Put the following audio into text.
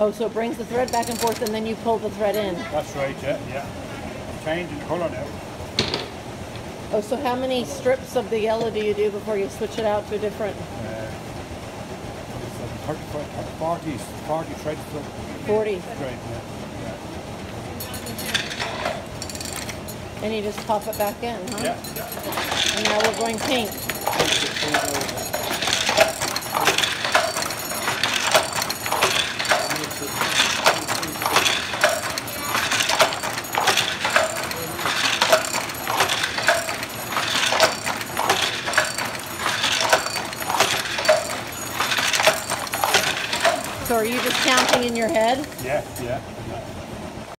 Oh, so it brings the thread back and forth and then you pull the thread in. That's right, yeah, yeah. Changing colour now. Oh, so how many strips of the yellow do you do before you switch it out to a different? Uh, it's, uh, 35, 40, 40 threads. so- 40. Right, yeah. And you just pop it back in, huh? Yeah, yeah. And now we're going pink. So are you just counting in your head? Yeah, yeah.